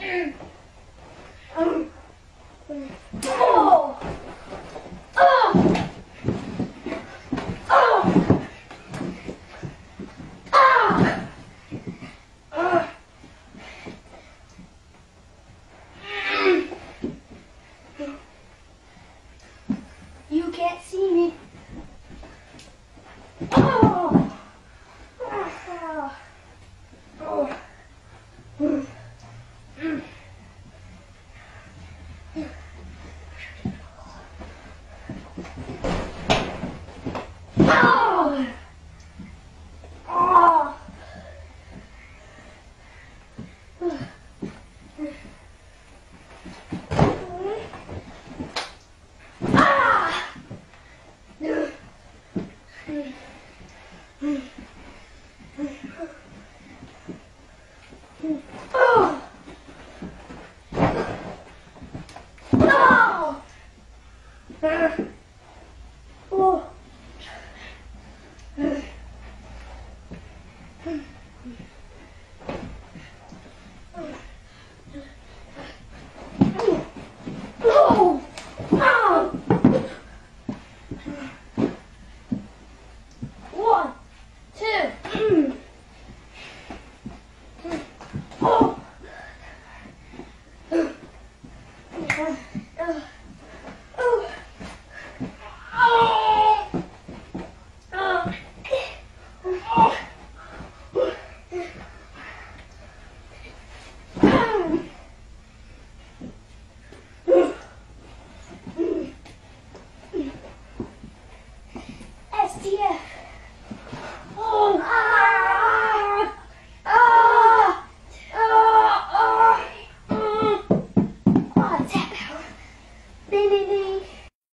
You can't see me. Oh! No!